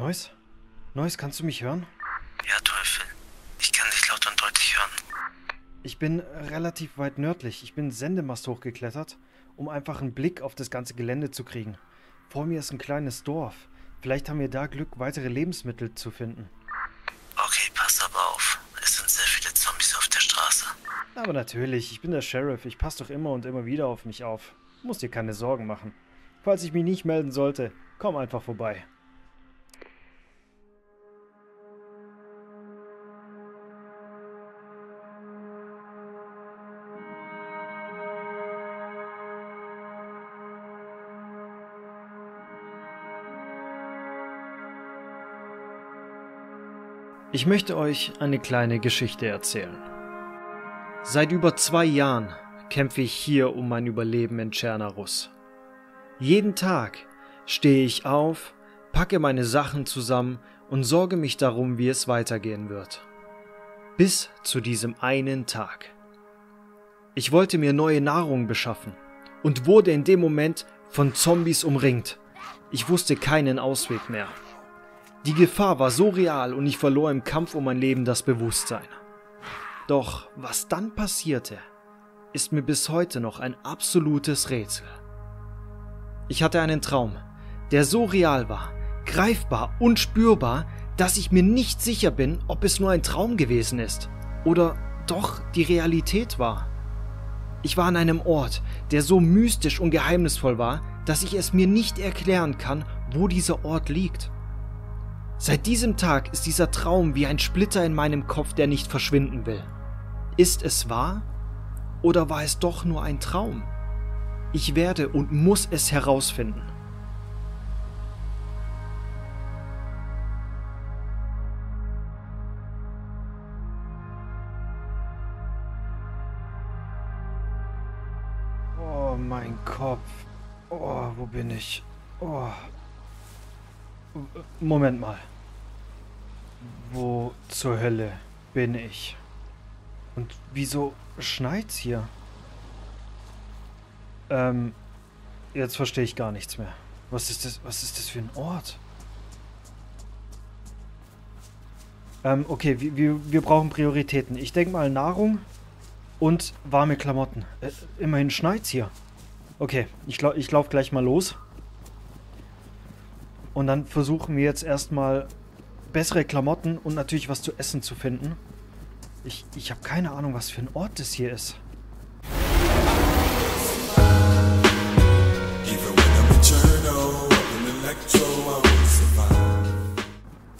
Neues? Neues, kannst du mich hören? Ja, Teufel. Ich kann dich laut und deutlich hören. Ich bin relativ weit nördlich. Ich bin Sendemast hochgeklettert, um einfach einen Blick auf das ganze Gelände zu kriegen. Vor mir ist ein kleines Dorf. Vielleicht haben wir da Glück, weitere Lebensmittel zu finden. Okay, pass aber auf. Es sind sehr viele Zombies auf der Straße. Aber natürlich, ich bin der Sheriff. Ich passe doch immer und immer wieder auf mich auf. Muss dir keine Sorgen machen. Falls ich mich nicht melden sollte, komm einfach vorbei. Ich möchte euch eine kleine Geschichte erzählen. Seit über zwei Jahren kämpfe ich hier um mein Überleben in Tschernarus. Jeden Tag stehe ich auf, packe meine Sachen zusammen und sorge mich darum, wie es weitergehen wird. Bis zu diesem einen Tag. Ich wollte mir neue Nahrung beschaffen und wurde in dem Moment von Zombies umringt. Ich wusste keinen Ausweg mehr. Die Gefahr war so real und ich verlor im Kampf um mein Leben das Bewusstsein. Doch was dann passierte, ist mir bis heute noch ein absolutes Rätsel. Ich hatte einen Traum, der so real war, greifbar und spürbar, dass ich mir nicht sicher bin, ob es nur ein Traum gewesen ist oder doch die Realität war. Ich war an einem Ort, der so mystisch und geheimnisvoll war, dass ich es mir nicht erklären kann, wo dieser Ort liegt. Seit diesem Tag ist dieser Traum wie ein Splitter in meinem Kopf, der nicht verschwinden will. Ist es wahr? Oder war es doch nur ein Traum? Ich werde und muss es herausfinden. Oh, mein Kopf. Oh, wo bin ich? Oh. Moment mal. Wo zur Hölle bin ich? Und wieso schneit's hier? Ähm, jetzt verstehe ich gar nichts mehr. Was ist das, was ist das für ein Ort? Ähm, okay, wir, wir, wir brauchen Prioritäten. Ich denke mal Nahrung und warme Klamotten. Äh, immerhin schneit's hier. Okay, ich, ich laufe gleich mal los. Und dann versuchen wir jetzt erstmal bessere Klamotten und natürlich was zu essen zu finden. Ich, ich habe keine Ahnung, was für ein Ort das hier ist.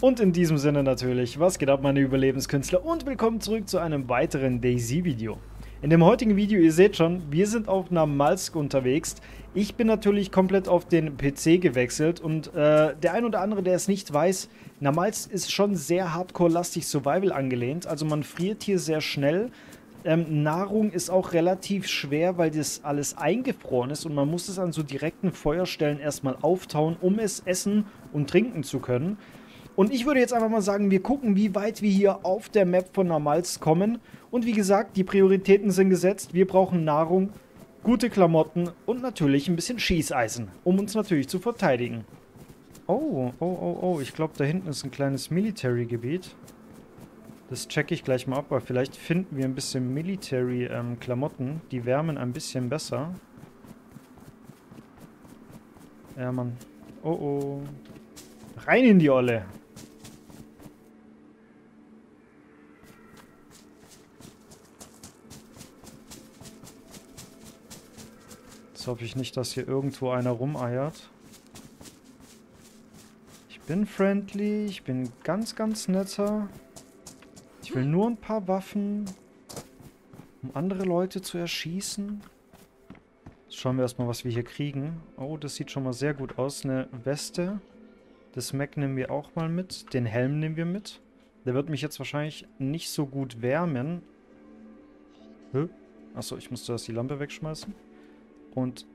Und in diesem Sinne natürlich, was geht ab meine Überlebenskünstler und willkommen zurück zu einem weiteren Daisy-Video. In dem heutigen Video, ihr seht schon, wir sind auf Namalsk unterwegs. Ich bin natürlich komplett auf den PC gewechselt und äh, der ein oder andere, der es nicht weiß, Namalsk ist schon sehr hardcore-lastig Survival angelehnt. Also man friert hier sehr schnell. Ähm, Nahrung ist auch relativ schwer, weil das alles eingefroren ist und man muss es an so direkten Feuerstellen erstmal auftauen, um es essen und trinken zu können. Und ich würde jetzt einfach mal sagen, wir gucken, wie weit wir hier auf der Map von Namals kommen. Und wie gesagt, die Prioritäten sind gesetzt. Wir brauchen Nahrung, gute Klamotten und natürlich ein bisschen Schießeisen, um uns natürlich zu verteidigen. Oh, oh, oh, oh, ich glaube, da hinten ist ein kleines Military-Gebiet. Das checke ich gleich mal ab, weil vielleicht finden wir ein bisschen Military-Klamotten. Ähm, die wärmen ein bisschen besser. Ja, Mann. Oh, oh. Rein in die Olle. Jetzt hoffe ich nicht, dass hier irgendwo einer rumeiert. Bin friendly, ich bin ganz, ganz netter. Ich will nur ein paar Waffen, um andere Leute zu erschießen. Jetzt schauen wir erstmal, was wir hier kriegen. Oh, das sieht schon mal sehr gut aus. Eine Weste. Das Mac nehmen wir auch mal mit. Den Helm nehmen wir mit. Der wird mich jetzt wahrscheinlich nicht so gut wärmen. Hä? Achso, ich musste das die Lampe wegschmeißen. Und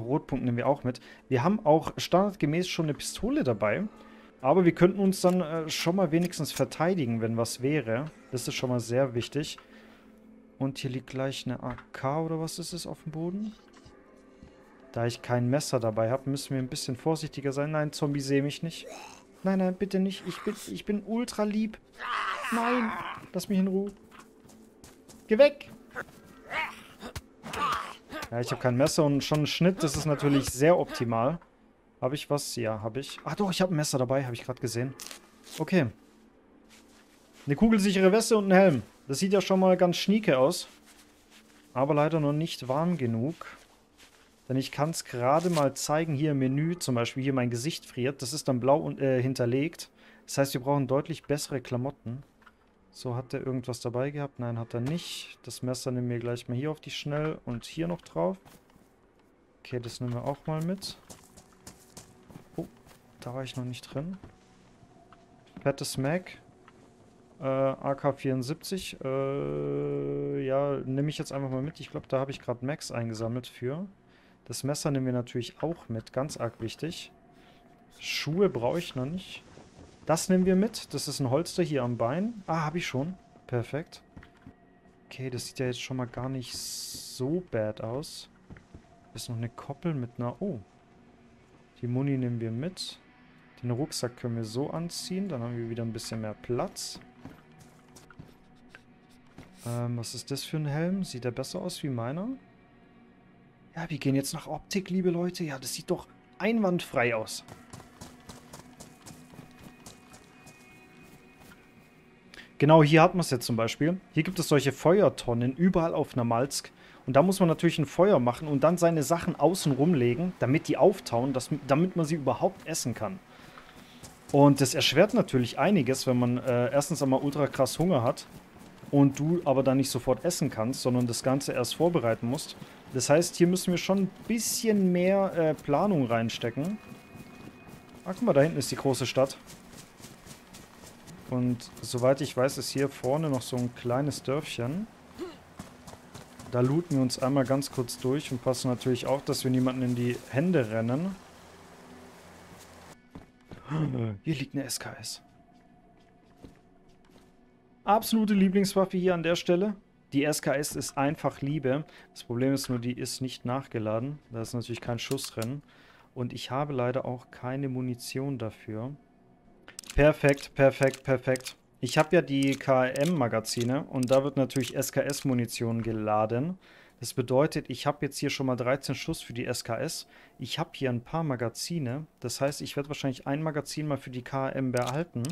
Rotpunkt nehmen wir auch mit. Wir haben auch standardgemäß schon eine Pistole dabei. Aber wir könnten uns dann äh, schon mal wenigstens verteidigen, wenn was wäre. Das ist schon mal sehr wichtig. Und hier liegt gleich eine AK oder was ist es auf dem Boden? Da ich kein Messer dabei habe, müssen wir ein bisschen vorsichtiger sein. Nein, Zombie sehe mich nicht. Nein, nein, bitte nicht. Ich bin, ich bin ultra lieb. Nein, lass mich in Ruhe. Geh weg. Ja, ich habe kein Messer und schon ein Schnitt. Das ist natürlich sehr optimal. Habe ich was? Ja, habe ich. Ach doch, ich habe ein Messer dabei, habe ich gerade gesehen. Okay. Eine kugelsichere Weste und ein Helm. Das sieht ja schon mal ganz schnieke aus. Aber leider noch nicht warm genug. Denn ich kann es gerade mal zeigen, hier im Menü, zum Beispiel hier mein Gesicht friert. Das ist dann blau äh, hinterlegt. Das heißt, wir brauchen deutlich bessere Klamotten. So, hat der irgendwas dabei gehabt? Nein, hat er nicht. Das Messer nehmen wir gleich mal hier auf die Schnell und hier noch drauf. Okay, das nehmen wir auch mal mit. Oh, da war ich noch nicht drin. Fettes Mac. Äh, AK-74. Äh, ja, nehme ich jetzt einfach mal mit. Ich glaube, da habe ich gerade Max eingesammelt für. Das Messer nehmen wir natürlich auch mit. Ganz arg wichtig. Schuhe brauche ich noch nicht. Das nehmen wir mit. Das ist ein Holster hier am Bein. Ah, habe ich schon. Perfekt. Okay, das sieht ja jetzt schon mal gar nicht so bad aus. Ist noch eine Koppel mit einer... Oh. Die Muni nehmen wir mit. Den Rucksack können wir so anziehen. Dann haben wir wieder ein bisschen mehr Platz. Ähm, was ist das für ein Helm? Sieht der besser aus wie meiner? Ja, wir gehen jetzt nach Optik, liebe Leute. Ja, das sieht doch einwandfrei aus. Genau, hier hat man es jetzt zum Beispiel. Hier gibt es solche Feuertonnen überall auf Namalsk. Und da muss man natürlich ein Feuer machen und dann seine Sachen außen rumlegen, damit die auftauen, dass, damit man sie überhaupt essen kann. Und das erschwert natürlich einiges, wenn man äh, erstens einmal ultra krass Hunger hat und du aber dann nicht sofort essen kannst, sondern das Ganze erst vorbereiten musst. Das heißt, hier müssen wir schon ein bisschen mehr äh, Planung reinstecken. Ah, guck mal, da hinten ist die große Stadt. Und soweit ich weiß, ist hier vorne noch so ein kleines Dörfchen. Da looten wir uns einmal ganz kurz durch und passen natürlich auf, dass wir niemanden in die Hände rennen. Hier liegt eine SKS. Absolute Lieblingswaffe hier an der Stelle. Die SKS ist einfach Liebe. Das Problem ist nur, die ist nicht nachgeladen. Da ist natürlich kein Schuss drin. Und ich habe leider auch keine Munition dafür. Perfekt, perfekt, perfekt. Ich habe ja die KM-Magazine und da wird natürlich SKS-Munition geladen. Das bedeutet, ich habe jetzt hier schon mal 13 Schuss für die SKS. Ich habe hier ein paar Magazine. Das heißt, ich werde wahrscheinlich ein Magazin mal für die KM behalten.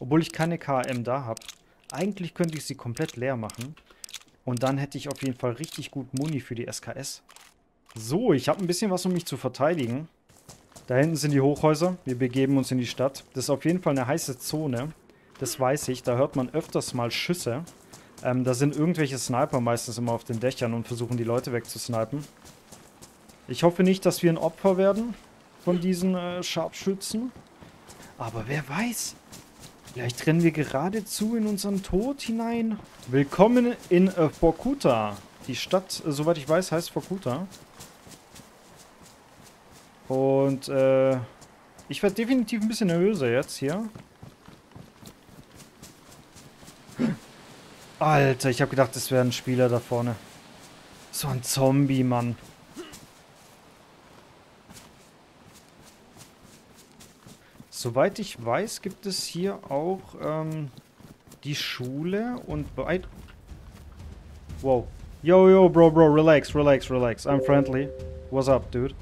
Obwohl ich keine KM da habe. Eigentlich könnte ich sie komplett leer machen. Und dann hätte ich auf jeden Fall richtig gut Muni für die SKS. So, ich habe ein bisschen was, um mich zu verteidigen. Da hinten sind die Hochhäuser. Wir begeben uns in die Stadt. Das ist auf jeden Fall eine heiße Zone. Das weiß ich. Da hört man öfters mal Schüsse. Ähm, da sind irgendwelche Sniper meistens immer auf den Dächern und versuchen die Leute wegzusnipen. Ich hoffe nicht, dass wir ein Opfer werden von diesen äh, Scharfschützen. Aber wer weiß. Vielleicht rennen wir geradezu in unseren Tod hinein. Willkommen in äh, Vorkuta. Die Stadt, äh, soweit ich weiß, heißt Vorkuta. Und äh, ich werde definitiv ein bisschen nervöser jetzt hier. Alter, ich habe gedacht, das wäre ein Spieler da vorne. So ein Zombie, Mann. Soweit ich weiß, gibt es hier auch ähm, die Schule und weit... Wow. Yo, yo, bro, bro, relax, relax, relax. I'm friendly. What's up, dude?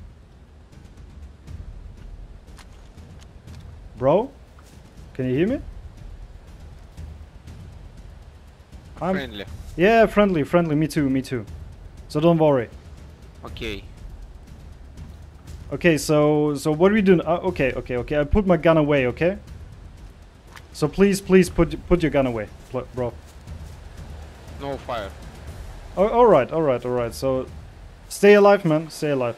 Bro? Can you hear me? I'm friendly. Yeah, friendly, friendly. Me too, me too. So don't worry. Okay. Okay, so so what are we doing? Uh, okay, okay, okay. I put my gun away. Okay. So please, please put put your gun away, bro. No fire. Oh, all right, all right, all right. So stay alive, man. Stay alive.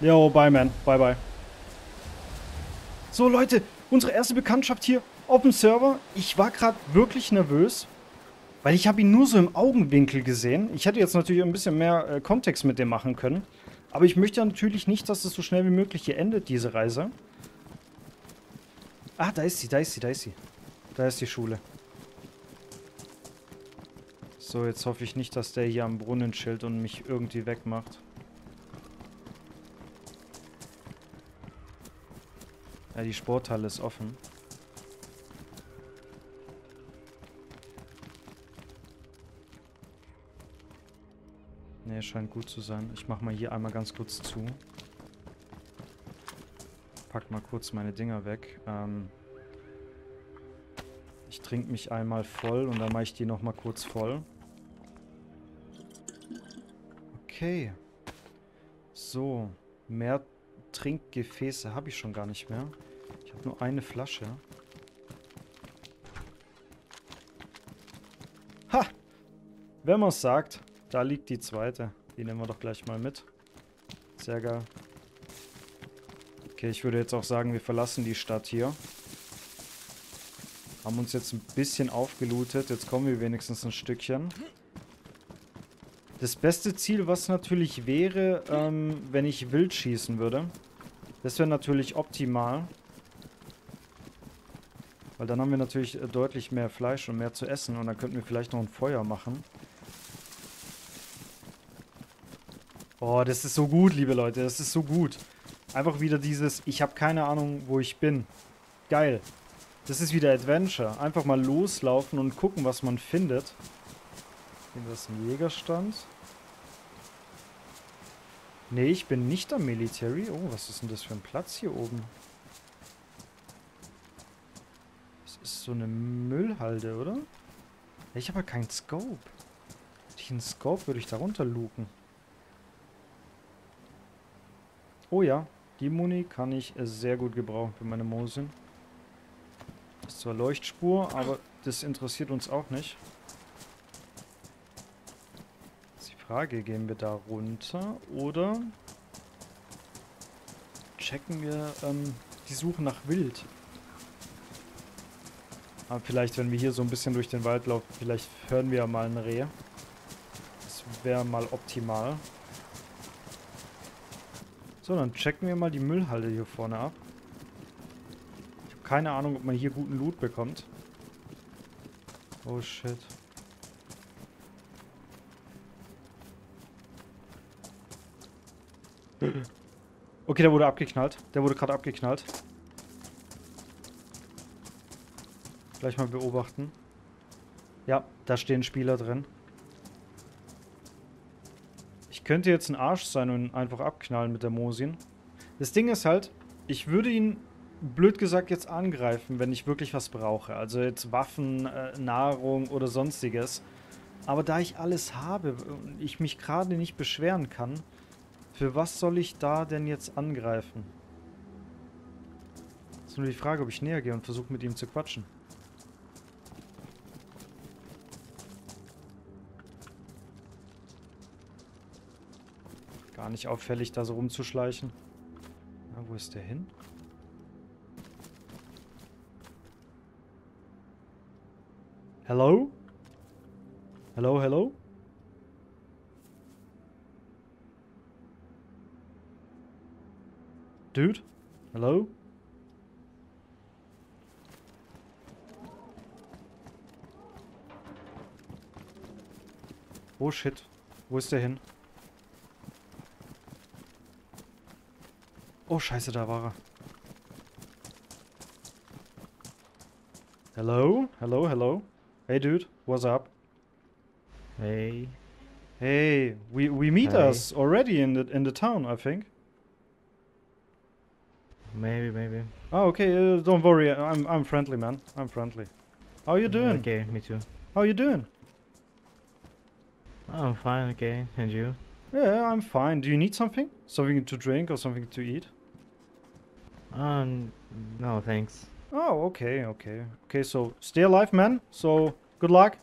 Yo, bye, man. Bye, bye. So, Leute, unsere erste Bekanntschaft hier auf dem Server. Ich war gerade wirklich nervös. Weil ich habe ihn nur so im Augenwinkel gesehen. Ich hätte jetzt natürlich ein bisschen mehr äh, Kontext mit dem machen können. Aber ich möchte natürlich nicht, dass es so schnell wie möglich hier endet, diese Reise. Ah, da ist sie, da ist sie, da ist sie. Da ist die Schule. So, jetzt hoffe ich nicht, dass der hier am Brunnen chillt und mich irgendwie wegmacht. Ja, die Sporthalle ist offen. Ne, scheint gut zu sein. Ich mach mal hier einmal ganz kurz zu. Pack mal kurz meine Dinger weg. Ähm ich trinke mich einmal voll und dann mache ich die nochmal kurz voll. Okay. So. Mehr Trinkgefäße habe ich schon gar nicht mehr. Ich habe nur eine Flasche. Ha! Wenn man es sagt, da liegt die zweite. Die nehmen wir doch gleich mal mit. Sehr geil. Okay, ich würde jetzt auch sagen, wir verlassen die Stadt hier. Haben uns jetzt ein bisschen aufgelootet. Jetzt kommen wir wenigstens ein Stückchen. Das beste Ziel, was natürlich wäre, ähm, wenn ich wild schießen würde. Das wäre natürlich optimal. Weil dann haben wir natürlich äh, deutlich mehr Fleisch und mehr zu essen. Und dann könnten wir vielleicht noch ein Feuer machen. Oh, das ist so gut, liebe Leute. Das ist so gut. Einfach wieder dieses, ich habe keine Ahnung, wo ich bin. Geil. Das ist wieder Adventure. Einfach mal loslaufen und gucken, was man findet. Das ist ein Jägerstand. Nee, ich bin nicht am Military. Oh, was ist denn das für ein Platz hier oben? Das ist so eine Müllhalde, oder? Ich habe keinen Scope. Hätte ich einen Scope, würde ich da runter luken. Oh ja, die Muni kann ich sehr gut gebrauchen für meine Mosin. Ist zwar Leuchtspur, aber das interessiert uns auch nicht. Ist die Frage, gehen wir da runter oder checken wir ähm, die Suche nach Wild? Aber vielleicht, wenn wir hier so ein bisschen durch den Wald laufen, vielleicht hören wir mal ein Reh. Das wäre mal optimal. So, dann checken wir mal die Müllhalde hier vorne ab keine Ahnung, ob man hier guten Loot bekommt. Oh shit. Okay, der wurde abgeknallt. Der wurde gerade abgeknallt. Gleich mal beobachten. Ja, da stehen Spieler drin. Ich könnte jetzt ein Arsch sein und einfach abknallen mit der Mosin. Das Ding ist halt, ich würde ihn blöd gesagt jetzt angreifen, wenn ich wirklich was brauche. Also jetzt Waffen, äh, Nahrung oder sonstiges. Aber da ich alles habe und ich mich gerade nicht beschweren kann, für was soll ich da denn jetzt angreifen? Das ist nur die Frage, ob ich näher gehe und versuche mit ihm zu quatschen. Gar nicht auffällig, da so rumzuschleichen. Na, wo ist der hin? Hello? Hello, hello? Dude? Hello? Oh shit. Wo ist der hin? Oh scheiße, da war er. Hello? Hello, hello? Hey, dude, what's up? Hey. Hey, we we meet Hey. us already in the in the town, I think. Maybe, maybe. Oh, okay. Uh, don't worry. I'm I'm friendly, man. I'm friendly. How you doing? Okay, me too. How you doing? Oh, I'm fine, okay. And you? Yeah, I'm fine. Do you need something? Something to drink or something to eat? Um, no, thanks. Oh, okay, okay. Okay, so stay alive, man. So good luck.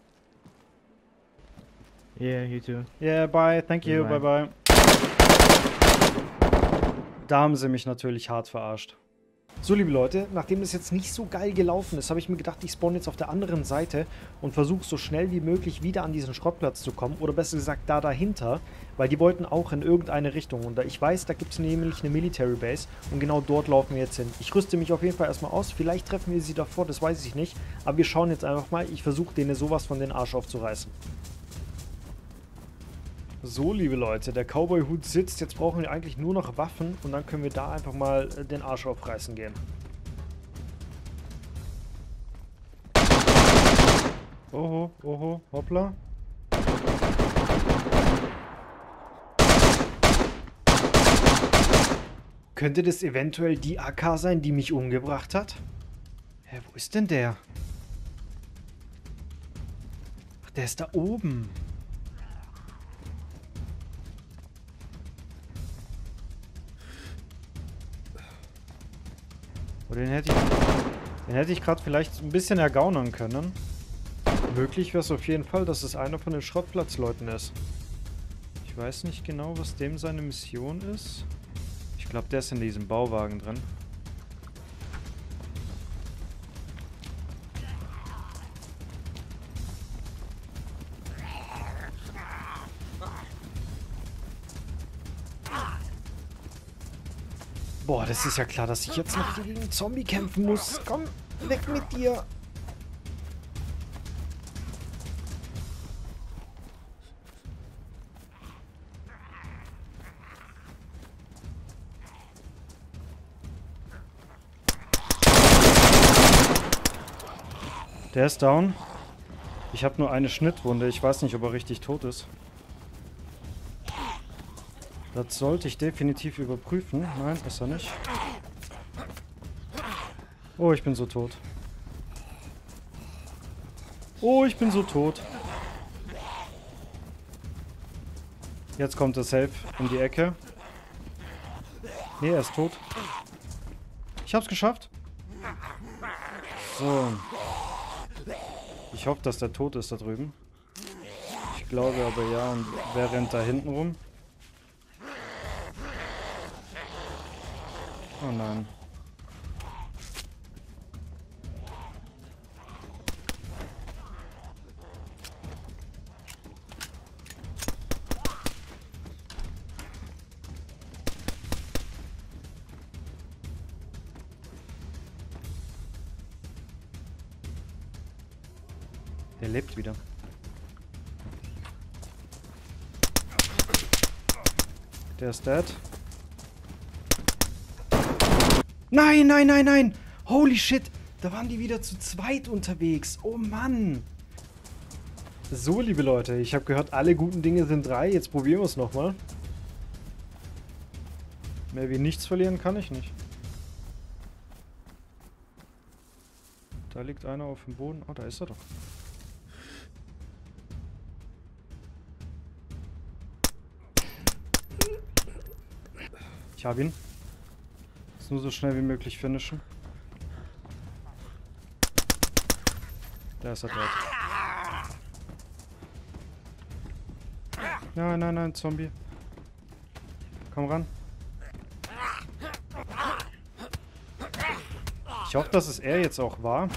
Yeah, you too. Yeah, bye. Thank you. Bye Bye. bye. Da haben sie mich natürlich hart verarscht. So, liebe Leute, nachdem das jetzt nicht so geil gelaufen ist, habe ich mir gedacht, ich spawn jetzt auf der anderen Seite und versuche so schnell wie möglich wieder an diesen Schrottplatz zu kommen. Oder besser gesagt, da dahinter, weil die wollten auch in irgendeine Richtung. Und ich weiß, da gibt es nämlich eine Military Base und genau dort laufen wir jetzt hin. Ich rüste mich auf jeden Fall erstmal aus. Vielleicht treffen wir sie davor, das weiß ich nicht. Aber wir schauen jetzt einfach mal. Ich versuche denen sowas von den Arsch aufzureißen. So, liebe Leute, der Cowboy-Hut sitzt. Jetzt brauchen wir eigentlich nur noch Waffen und dann können wir da einfach mal äh, den Arsch aufreißen gehen. Oho, oho, hoppla. Könnte das eventuell die AK sein, die mich umgebracht hat? Hä, wo ist denn der? Ach, der ist da oben. Oh, den hätte ich, den hätte ich gerade vielleicht ein bisschen ergaunern können. Möglich wäre es auf jeden Fall, dass es einer von den Schrottplatzleuten ist. Ich weiß nicht genau, was dem seine Mission ist. Ich glaube, der ist in diesem Bauwagen drin. Das ist ja klar, dass ich jetzt noch gegen einen Zombie kämpfen muss. Komm, weg mit dir. Der ist down. Ich habe nur eine Schnittwunde. Ich weiß nicht, ob er richtig tot ist. Das sollte ich definitiv überprüfen. Nein, ist er nicht. Oh, ich bin so tot. Oh, ich bin so tot. Jetzt kommt er safe in die Ecke. Nee, er ist tot. Ich hab's geschafft. So. Ich hoffe, dass der tot ist da drüben. Ich glaube aber ja. Und wer rennt da hinten rum? Oh nein. Der lebt wieder. Der ist dead. Nein, nein, nein, nein! Holy shit! Da waren die wieder zu zweit unterwegs. Oh Mann! So, liebe Leute, ich habe gehört, alle guten Dinge sind drei. Jetzt probieren wir es nochmal. Mehr wie nichts verlieren kann ich nicht. Da liegt einer auf dem Boden. Oh, da ist er doch. Ich habe ihn. Muss nur so schnell wie möglich finishen. Da ist er dort. Nein, nein, nein, Zombie. Komm ran. Ich hoffe, dass es er jetzt auch war.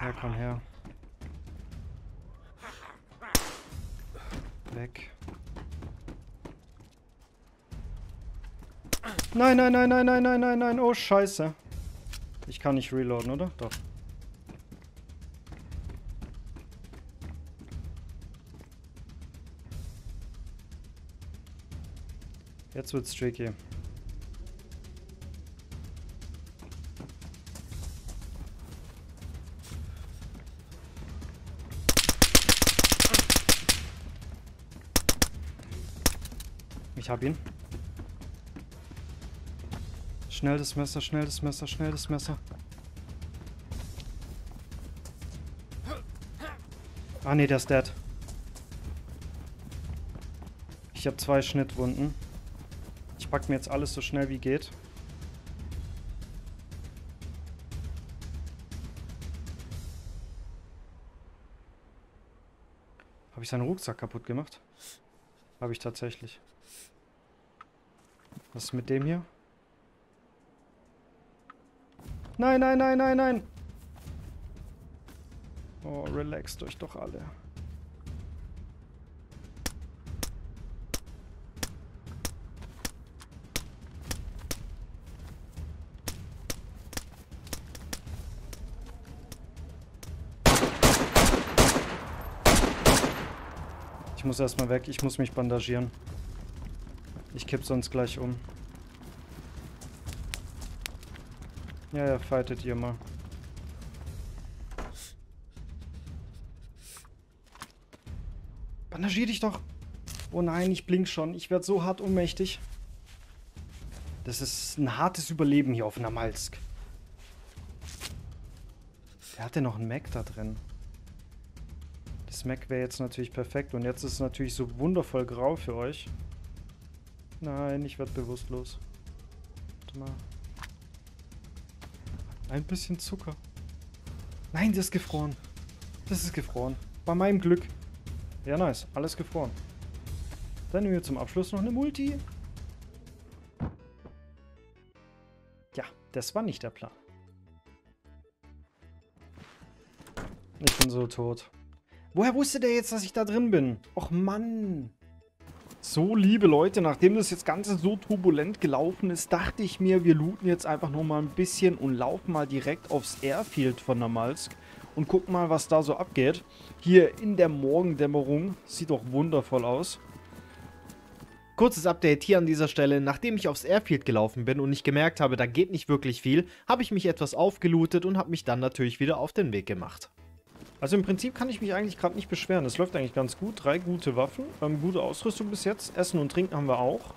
Ja, komm her. Nein, nein, nein, nein, nein, nein, nein, nein. Oh, scheiße. Ich kann nicht reloaden, oder? Doch. Jetzt wird's tricky. Ich hab ihn. Schnell das Messer, schnell das Messer, schnell das Messer. Ah ne, der ist dead. Ich habe zwei Schnittwunden. Ich pack mir jetzt alles so schnell wie geht. Habe ich seinen Rucksack kaputt gemacht? Habe ich tatsächlich. Was ist mit dem hier? Nein, nein, nein, nein, nein. Oh, relaxt euch doch alle. Ich muss erstmal weg, ich muss mich bandagieren. Ich kipp sonst gleich um. Ja, ja, fightet ihr mal. Bandagier dich doch. Oh nein, ich blink schon. Ich werde so hart ohnmächtig. Das ist ein hartes Überleben hier auf Namalsk. Wer hat denn noch ein Mac da drin? Das Mac wäre jetzt natürlich perfekt. Und jetzt ist es natürlich so wundervoll grau für euch. Nein, ich werde bewusstlos. Warte mal. Ein bisschen Zucker. Nein, das ist gefroren. Das ist gefroren. Bei meinem Glück. Ja, nice. Alles gefroren. Dann nehmen wir zum Abschluss noch eine Multi. Ja, das war nicht der Plan. Ich bin so tot. Woher wusste der jetzt, dass ich da drin bin? Och Mann. So, liebe Leute, nachdem das jetzt Ganze so turbulent gelaufen ist, dachte ich mir, wir looten jetzt einfach nur mal ein bisschen und laufen mal direkt aufs Airfield von Namalsk und gucken mal, was da so abgeht. Hier in der Morgendämmerung. Sieht doch wundervoll aus. Kurzes Update hier an dieser Stelle. Nachdem ich aufs Airfield gelaufen bin und ich gemerkt habe, da geht nicht wirklich viel, habe ich mich etwas aufgelootet und habe mich dann natürlich wieder auf den Weg gemacht. Also im Prinzip kann ich mich eigentlich gerade nicht beschweren. Es läuft eigentlich ganz gut. Drei gute Waffen, ähm, gute Ausrüstung bis jetzt. Essen und Trinken haben wir auch.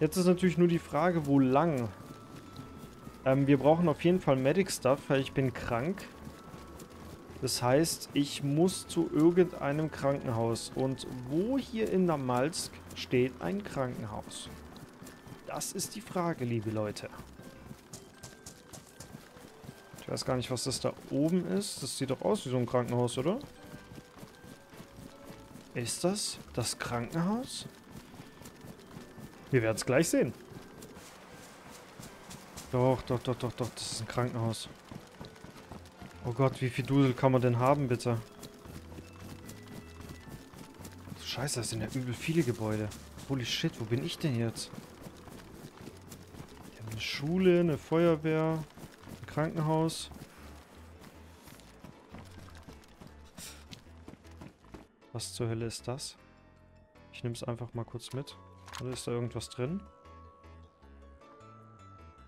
Jetzt ist natürlich nur die Frage, wo lang. Ähm, wir brauchen auf jeden Fall Medic-Stuff, weil ich bin krank. Das heißt, ich muss zu irgendeinem Krankenhaus. Und wo hier in Namalsk steht ein Krankenhaus? Das ist die Frage, liebe Leute. Ich weiß gar nicht, was das da oben ist. Das sieht doch aus wie so ein Krankenhaus, oder? Ist das das Krankenhaus? Wir werden es gleich sehen. Doch, doch, doch, doch, doch. Das ist ein Krankenhaus. Oh Gott, wie viel Dusel kann man denn haben, bitte? Scheiße, das sind ja übel viele Gebäude. Holy shit, wo bin ich denn jetzt? Eine Schule, eine Feuerwehr, Krankenhaus. Was zur Hölle ist das? Ich nehme es einfach mal kurz mit. Oder ist da irgendwas drin?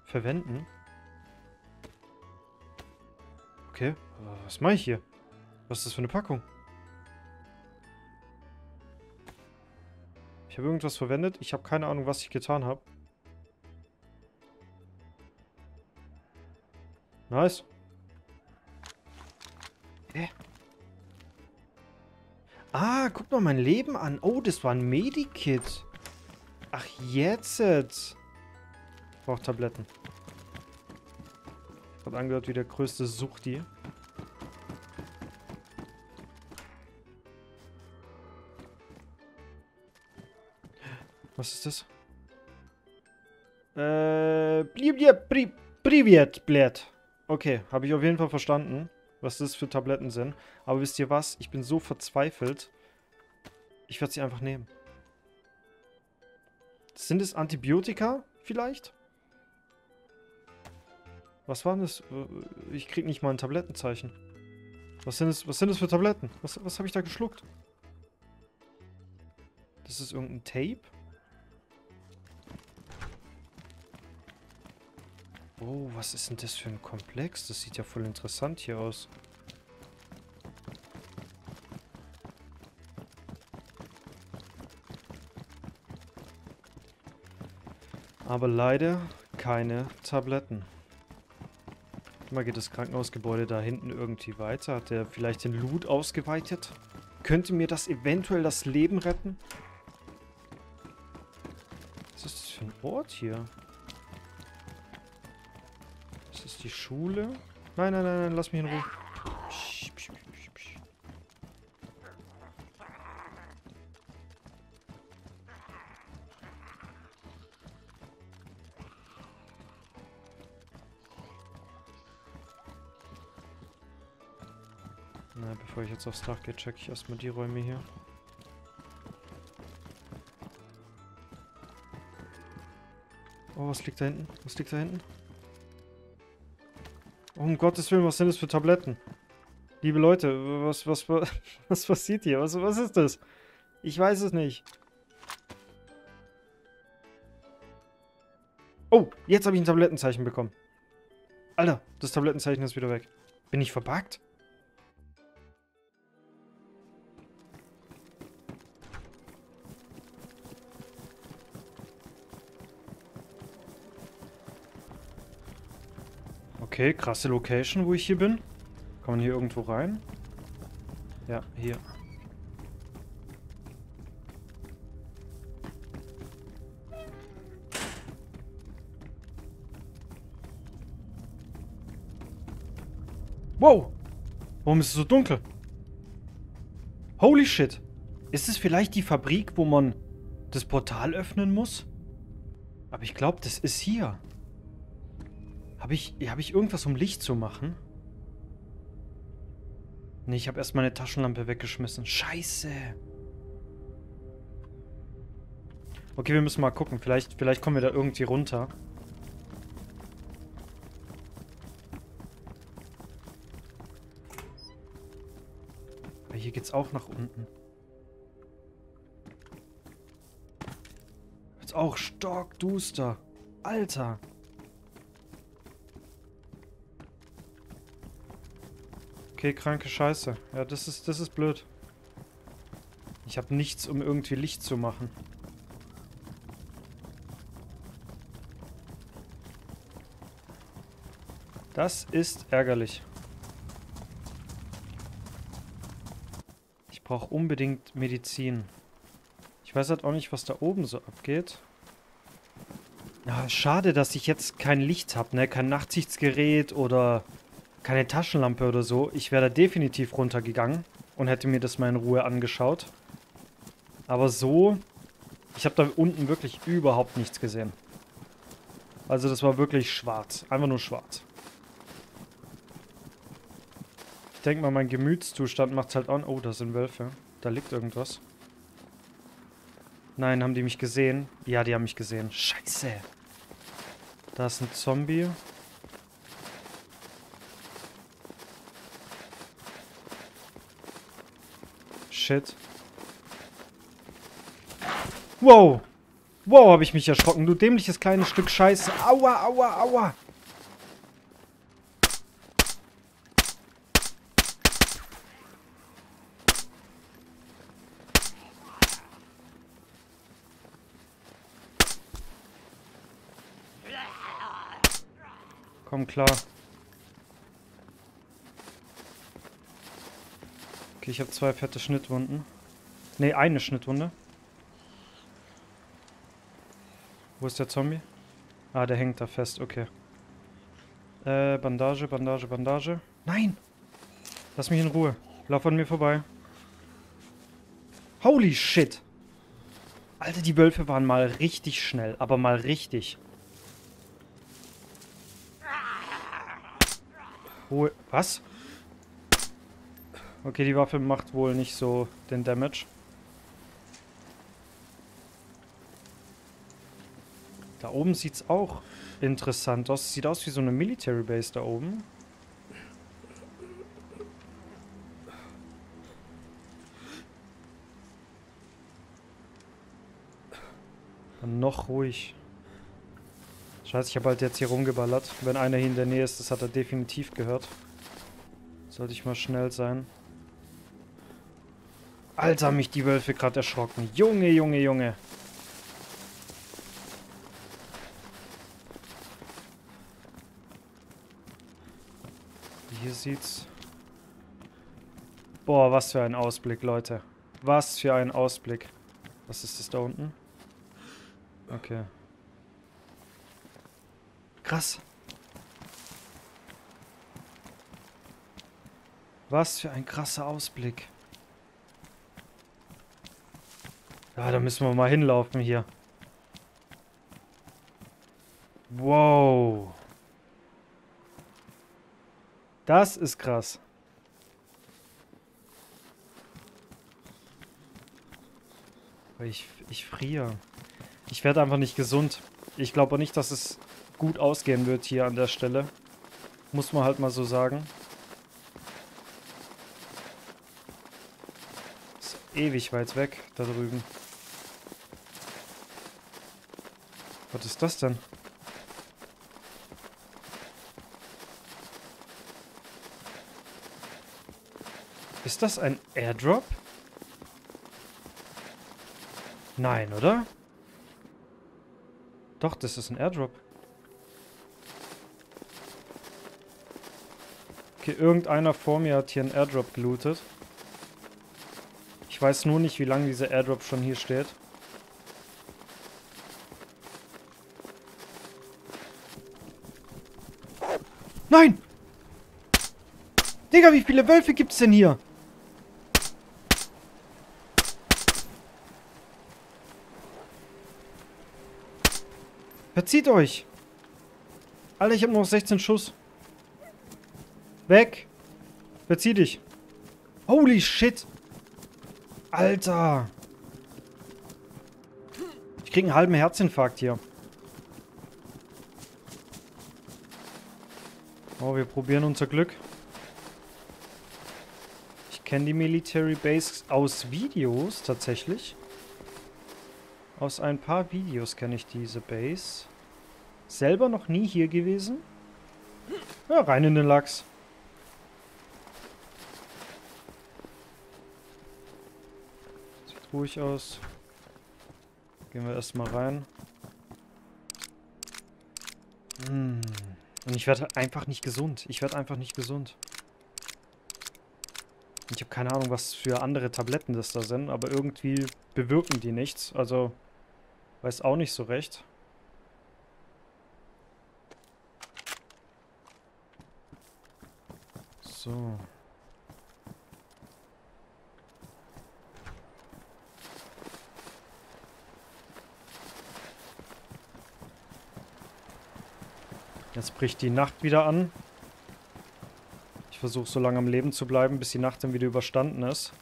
Verwenden? Okay, was mache ich hier? Was ist das für eine Packung? Ich habe irgendwas verwendet. Ich habe keine Ahnung, was ich getan habe. Nice. Hä? Ah, guck mal mein Leben an. Oh, das war ein Medikit. Ach, jetzt. Ich brauche Tabletten. Hat angehört wie der größte Suchti. Was ist das? Äh, Pri Privet, Blät. Okay, habe ich auf jeden Fall verstanden, was das für Tabletten sind. Aber wisst ihr was? Ich bin so verzweifelt. Ich werde sie einfach nehmen. Sind es Antibiotika vielleicht? Was waren das? Äh, ich krieg nicht mal ein Tablettenzeichen. Was sind das, was sind das für Tabletten? Was, was habe ich da geschluckt? Das ist irgendein Tape? Oh, was ist denn das für ein Komplex? Das sieht ja voll interessant hier aus. Aber leider keine Tabletten. Mal geht das Krankenhausgebäude da hinten irgendwie weiter. Hat der vielleicht den Loot ausgeweitet? Könnte mir das eventuell das Leben retten? Was ist das für ein Ort hier? Schule? Nein, nein, nein, nein, lass mich in Ruhe. Psch, psch, psch, psch. Na, bevor ich jetzt aufs Dach gehe, check ich erstmal die Räume hier. Oh, was liegt da hinten? Was liegt da hinten? Um Gottes Willen, was sind das für Tabletten? Liebe Leute, was, was, was, was passiert hier? Was, was ist das? Ich weiß es nicht. Oh, jetzt habe ich ein Tablettenzeichen bekommen. Alter, das Tablettenzeichen ist wieder weg. Bin ich verbuggt? Okay, krasse Location, wo ich hier bin. Kann man hier irgendwo rein? Ja, hier. Wow! Warum ist es so dunkel? Holy shit! Ist es vielleicht die Fabrik, wo man das Portal öffnen muss? Aber ich glaube, das ist hier. Habe ich, hab ich irgendwas, um Licht zu machen? Nee, ich habe erst meine Taschenlampe weggeschmissen. Scheiße. Okay, wir müssen mal gucken. Vielleicht, vielleicht kommen wir da irgendwie runter. Aber hier geht's auch nach unten. Jetzt auch stockduster. Alter. Okay, kranke Scheiße. Ja, das ist, das ist blöd. Ich habe nichts, um irgendwie Licht zu machen. Das ist ärgerlich. Ich brauche unbedingt Medizin. Ich weiß halt auch nicht, was da oben so abgeht. Ja, schade, dass ich jetzt kein Licht habe, ne? Kein Nachtsichtsgerät oder keine Taschenlampe oder so. Ich wäre da definitiv runtergegangen und hätte mir das mal in Ruhe angeschaut. Aber so, ich habe da unten wirklich überhaupt nichts gesehen. Also das war wirklich schwarz. Einfach nur schwarz. Ich denke mal, mein Gemütszustand macht halt an. Oh, da sind Wölfe. Da liegt irgendwas. Nein, haben die mich gesehen? Ja, die haben mich gesehen. Scheiße. Da ist ein Zombie. Shit. Wow. Wow, habe ich mich erschrocken. Du dämliches kleines Stück Scheiße. Aua, aua, aua. Komm klar. Okay, ich habe zwei fette Schnittwunden. Ne, eine Schnittwunde. Wo ist der Zombie? Ah, der hängt da fest, okay. Äh, Bandage, Bandage, Bandage. Nein! Lass mich in Ruhe. Lauf an mir vorbei. Holy shit! Alter, die Wölfe waren mal richtig schnell, aber mal richtig. Ruhe. Was? Okay, die Waffe macht wohl nicht so den Damage. Da oben sieht es auch interessant aus. Sieht aus wie so eine Military Base da oben. Dann noch ruhig. Scheiße, ich habe halt jetzt hier rumgeballert. Wenn einer hier in der Nähe ist, das hat er definitiv gehört. Sollte ich mal schnell sein. Alter, mich die Wölfe gerade erschrocken. Junge, Junge, Junge. Hier sieht's... Boah, was für ein Ausblick, Leute. Was für ein Ausblick. Was ist das da unten? Okay. Krass. Was für ein krasser Ausblick. Ja, da müssen wir mal hinlaufen hier. Wow. Das ist krass. Ich, ich friere. Ich werde einfach nicht gesund. Ich glaube nicht, dass es gut ausgehen wird hier an der Stelle. Muss man halt mal so sagen. Ist ewig weit weg, da drüben. Was ist das denn? Ist das ein Airdrop? Nein, oder? Doch, das ist ein Airdrop. Okay, irgendeiner vor mir hat hier einen Airdrop gelootet. Ich weiß nur nicht, wie lange dieser Airdrop schon hier steht. Nein! Digga, wie viele Wölfe gibt's denn hier? Verzieht euch! Alter, ich habe noch 16 Schuss. Weg! Verzieh dich! Holy shit! Alter! Ich krieg einen halben Herzinfarkt hier. Oh, wir probieren unser Glück. Ich kenne die Military Base aus Videos tatsächlich. Aus ein paar Videos kenne ich diese Base. Selber noch nie hier gewesen. Ja, rein in den Lachs. Sieht ruhig aus. Gehen wir erstmal rein. Hm. Und ich werde einfach nicht gesund. Ich werde einfach nicht gesund. Ich habe keine Ahnung, was für andere Tabletten das da sind, aber irgendwie bewirken die nichts. Also, weiß auch nicht so recht. So. Jetzt bricht die Nacht wieder an. Ich versuche so lange am Leben zu bleiben, bis die Nacht dann wieder überstanden ist.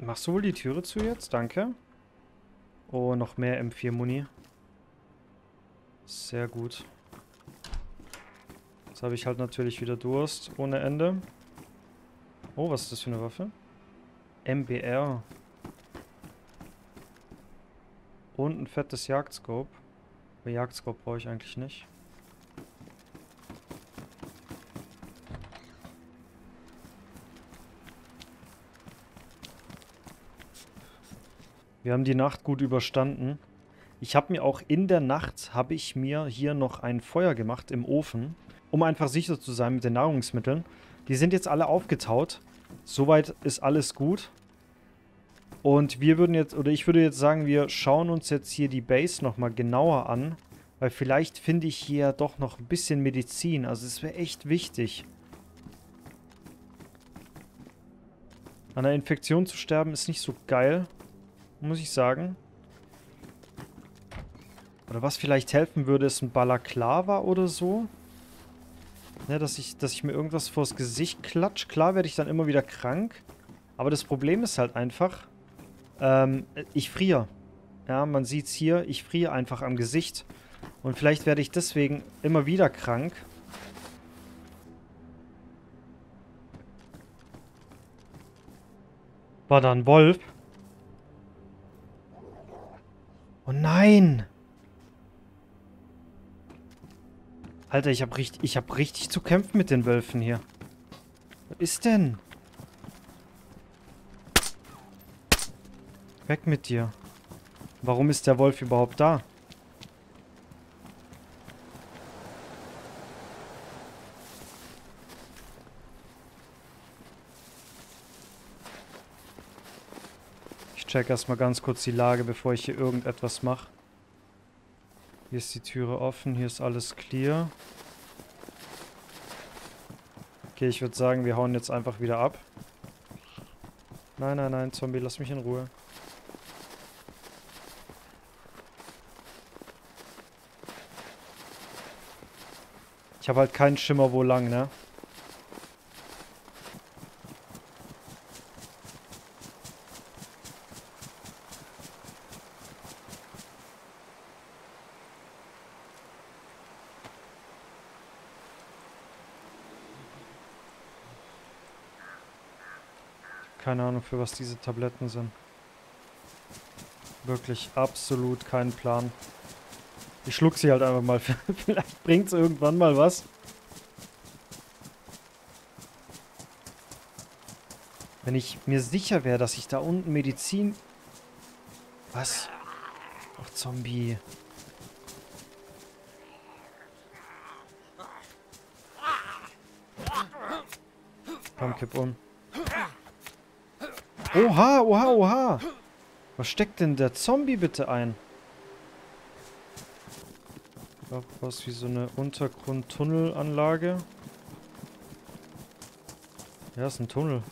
Machst du wohl die Türe zu jetzt? Danke. Oh, noch mehr M4-Muni. Sehr gut. Jetzt habe ich halt natürlich wieder Durst ohne Ende. Oh, was ist das für eine Waffe? MBR. Und ein fettes Jagdscope. Aber Jagdscope brauche ich eigentlich nicht. Wir haben die Nacht gut überstanden. Ich habe mir auch in der Nacht, habe ich mir hier noch ein Feuer gemacht im Ofen, um einfach sicher zu sein mit den Nahrungsmitteln. Die sind jetzt alle aufgetaut. Soweit ist alles gut. Und wir würden jetzt, oder ich würde jetzt sagen, wir schauen uns jetzt hier die Base nochmal genauer an. Weil vielleicht finde ich hier doch noch ein bisschen Medizin. Also es wäre echt wichtig. An einer Infektion zu sterben ist nicht so geil. Muss ich sagen. Oder was vielleicht helfen würde, ist ein Balaklava oder so. Ja, dass ich, dass ich mir irgendwas vors Gesicht klatsch. Klar werde ich dann immer wieder krank. Aber das Problem ist halt einfach, ähm, ich friere. Ja, man sieht es hier. Ich friere einfach am Gesicht. Und vielleicht werde ich deswegen immer wieder krank. War da ein Wolf? Oh nein! Alter, ich habe richtig, ich hab richtig zu kämpfen mit den Wölfen hier. Was ist denn? Weg mit dir. Warum ist der Wolf überhaupt da? Ich check erstmal ganz kurz die Lage, bevor ich hier irgendetwas mache. Hier ist die Türe offen, hier ist alles clear. Okay, ich würde sagen, wir hauen jetzt einfach wieder ab. Nein, nein, nein, Zombie, lass mich in Ruhe. Ich habe halt keinen Schimmer, wo lang, ne? Keine Ahnung, für was diese Tabletten sind. Wirklich absolut keinen Plan. Ich schluck sie halt einfach mal. Vielleicht bringt's irgendwann mal was. Wenn ich mir sicher wäre, dass ich da unten Medizin... Was? Ach, Zombie. Komm, kipp um. Oha, oha, oha. Was steckt denn der Zombie bitte ein? Schaut aus wie so eine Untergrundtunnelanlage. Ja, ist ein Tunnel.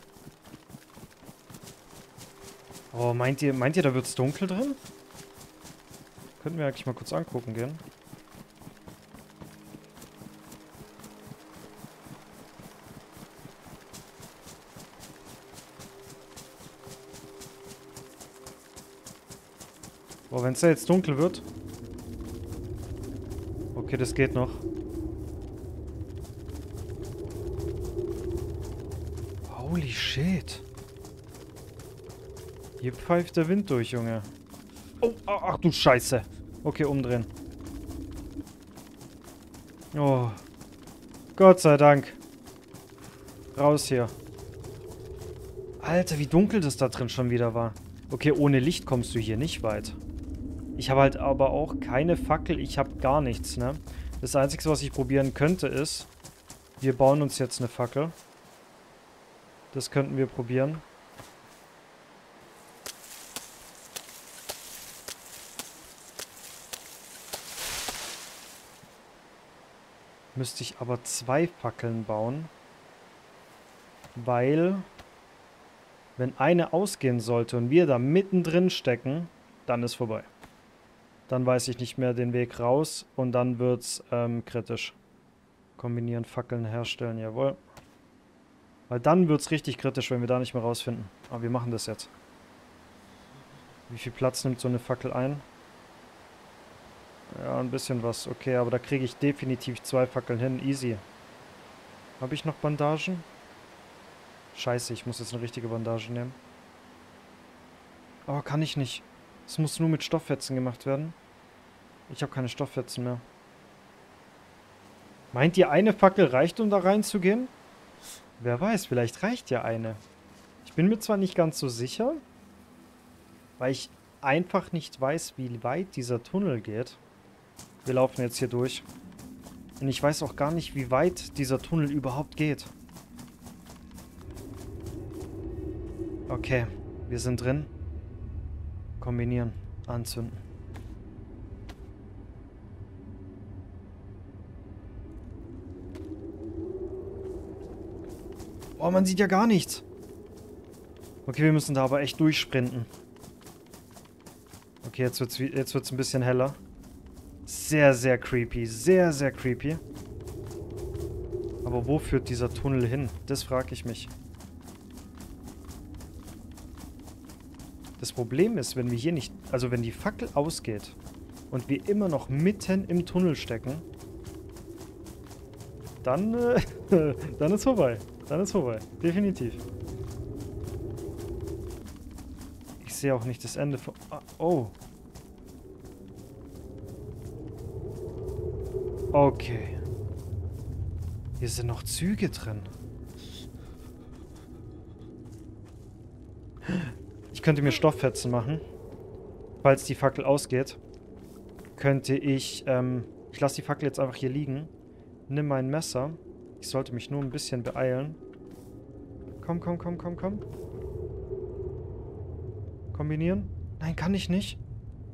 Oh, meint ihr, meint ihr, da wird's dunkel drin? Könnten wir eigentlich mal kurz angucken gehen. Oh, wenn es da jetzt dunkel wird. Okay, das geht noch. Holy shit. Hier pfeift der Wind durch, Junge. Oh, ach, ach du Scheiße. Okay, umdrehen. Oh. Gott sei Dank. Raus hier. Alter, wie dunkel das da drin schon wieder war. Okay, ohne Licht kommst du hier nicht weit. Ich habe halt aber auch keine Fackel, ich habe gar nichts, ne? Das Einzige, was ich probieren könnte, ist, wir bauen uns jetzt eine Fackel. Das könnten wir probieren. Müsste ich aber zwei Fackeln bauen. Weil, wenn eine ausgehen sollte und wir da mittendrin stecken, dann ist vorbei. Dann weiß ich nicht mehr den Weg raus und dann wird's ähm, kritisch. Kombinieren, Fackeln herstellen, jawohl. Weil dann wird's richtig kritisch, wenn wir da nicht mehr rausfinden. Aber wir machen das jetzt. Wie viel Platz nimmt so eine Fackel ein? Ja, ein bisschen was. Okay, aber da kriege ich definitiv zwei Fackeln hin. Easy. Habe ich noch Bandagen? Scheiße, ich muss jetzt eine richtige Bandage nehmen. Aber kann ich nicht. Es muss nur mit Stofffetzen gemacht werden. Ich habe keine Stofffetzen mehr. Meint ihr, eine Fackel reicht, um da reinzugehen? Wer weiß, vielleicht reicht ja eine. Ich bin mir zwar nicht ganz so sicher, weil ich einfach nicht weiß, wie weit dieser Tunnel geht. Wir laufen jetzt hier durch. Und ich weiß auch gar nicht, wie weit dieser Tunnel überhaupt geht. Okay, wir sind drin. Kombinieren. Anzünden. Oh, man sieht ja gar nichts. Okay, wir müssen da aber echt durchsprinten. Okay, jetzt wird's, jetzt wird's ein bisschen heller. Sehr, sehr creepy. Sehr, sehr creepy. Aber wo führt dieser Tunnel hin? Das frage ich mich. Das Problem ist, wenn wir hier nicht, also wenn die Fackel ausgeht und wir immer noch mitten im Tunnel stecken, dann, äh, dann ist vorbei. Dann ist vorbei. Definitiv. Ich sehe auch nicht das Ende von... Ah, oh. Okay. Hier sind noch Züge drin. Könnte mir Stofffetzen machen. Falls die Fackel ausgeht. Könnte ich, ähm, ich lasse die Fackel jetzt einfach hier liegen. Nimm mein Messer. Ich sollte mich nur ein bisschen beeilen. Komm, komm, komm, komm, komm. Kombinieren? Nein, kann ich nicht.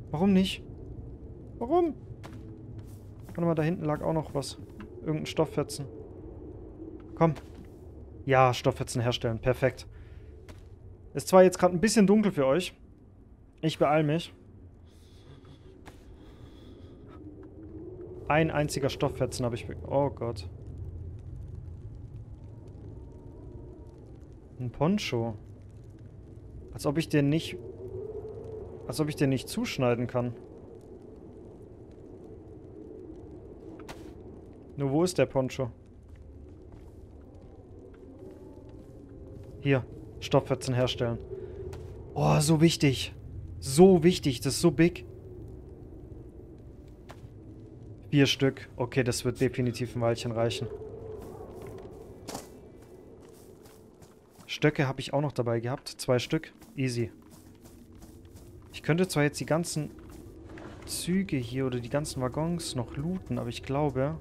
Warum nicht? Warum? Warte mal, da hinten lag auch noch was. Irgendein Stofffetzen. Komm. Ja, Stofffetzen herstellen. Perfekt. Ist zwar jetzt gerade ein bisschen dunkel für euch. Ich beeil mich. Ein einziger Stofffetzen habe ich... Oh Gott. Ein Poncho. Als ob ich den nicht... Als ob ich den nicht zuschneiden kann. Nur wo ist der Poncho? Hier. Stofffetzen herstellen. Oh, so wichtig. So wichtig. Das ist so big. Vier Stück. Okay, das wird definitiv ein Weilchen reichen. Stöcke habe ich auch noch dabei gehabt. Zwei Stück. Easy. Ich könnte zwar jetzt die ganzen Züge hier oder die ganzen Waggons noch looten, aber ich glaube,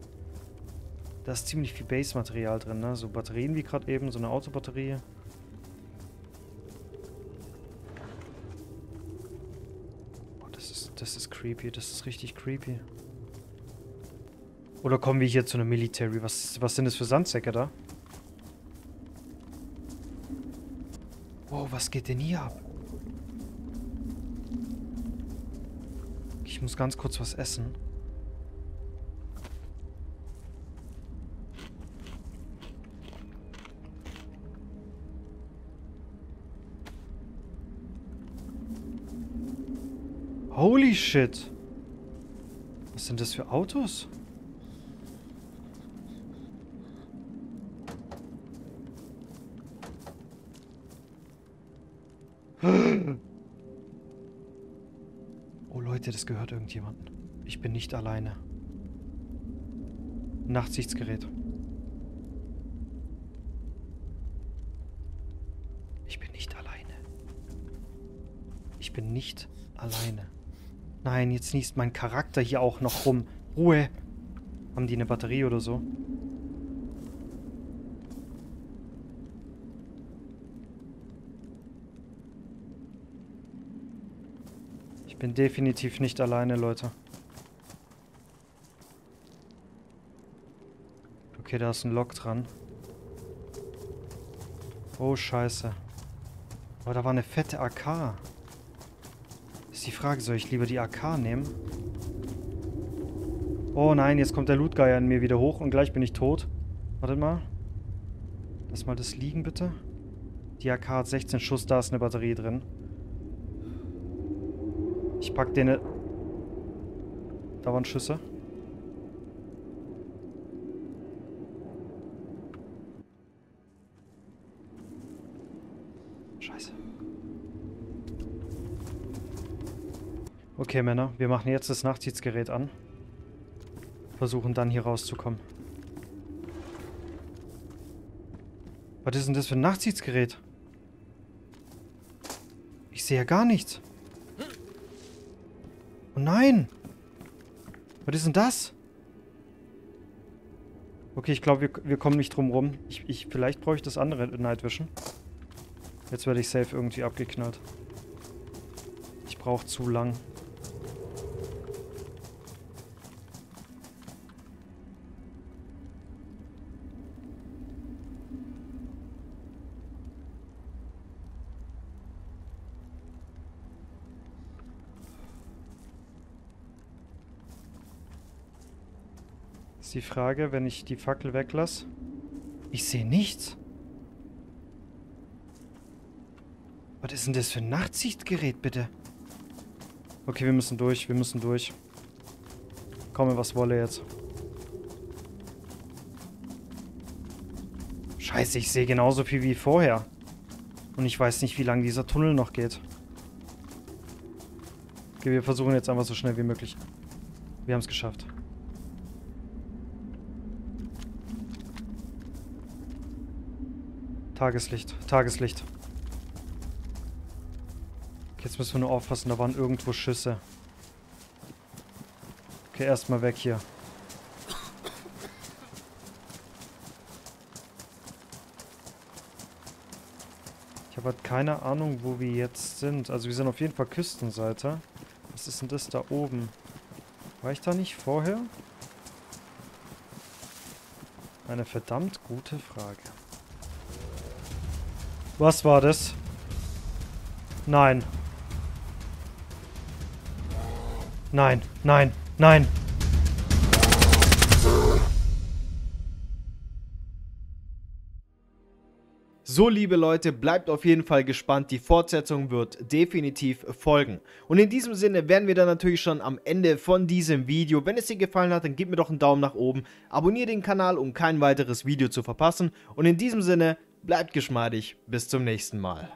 da ist ziemlich viel Base-Material drin, ne? So Batterien wie gerade eben, so eine Autobatterie. Das ist, creepy, das ist richtig creepy. Oder kommen wir hier zu einer Military? Was, was sind das für Sandsäcke da? Wow, was geht denn hier ab? Ich muss ganz kurz was essen. Holy shit. Was sind das für Autos? Oh Leute, das gehört irgendjemandem. Ich bin nicht alleine. Nachtsichtsgerät. Ich bin nicht alleine. Ich bin nicht alleine. Nein, jetzt niest mein Charakter hier auch noch rum. Ruhe. Haben die eine Batterie oder so? Ich bin definitiv nicht alleine, Leute. Okay, da ist ein Lock dran. Oh, scheiße. Aber da war eine fette AK. Die Frage, soll ich lieber die AK nehmen? Oh nein, jetzt kommt der Loot-Guy an mir wieder hoch und gleich bin ich tot. Wartet mal. Lass mal das liegen, bitte. Die AK hat 16 Schuss, da ist eine Batterie drin. Ich pack den... Da waren Schüsse. Scheiße. Okay, Männer. Wir machen jetzt das Nachtsitzgerät an. Versuchen dann hier rauszukommen. Was ist denn das für ein Nachtsitzgerät? Ich sehe ja gar nichts. Oh nein! Was ist denn das? Okay, ich glaube, wir, wir kommen nicht drum rum. Ich, ich, vielleicht brauche ich das andere Night Vision. Jetzt werde ich safe irgendwie abgeknallt. Ich brauche zu lang. Ist die Frage, wenn ich die Fackel weglasse. Ich sehe nichts. Was ist denn das für ein Nachtsichtgerät, bitte? Okay, wir müssen durch, wir müssen durch. Komme, was wolle jetzt. Scheiße, ich sehe genauso viel wie vorher. Und ich weiß nicht, wie lange dieser Tunnel noch geht. Okay, wir versuchen jetzt einfach so schnell wie möglich. Wir haben es geschafft. Tageslicht, Tageslicht. Jetzt müssen wir nur aufpassen, da waren irgendwo Schüsse. Okay, erstmal weg hier. Ich habe halt keine Ahnung, wo wir jetzt sind. Also wir sind auf jeden Fall Küstenseite. Was ist denn das da oben? War ich da nicht vorher? Eine verdammt gute Frage. Was war das? Nein. Nein, nein, nein. So, liebe Leute, bleibt auf jeden Fall gespannt. Die Fortsetzung wird definitiv folgen. Und in diesem Sinne wären wir dann natürlich schon am Ende von diesem Video. Wenn es dir gefallen hat, dann gib mir doch einen Daumen nach oben. Abonniere den Kanal, um kein weiteres Video zu verpassen. Und in diesem Sinne, bleibt geschmeidig. Bis zum nächsten Mal.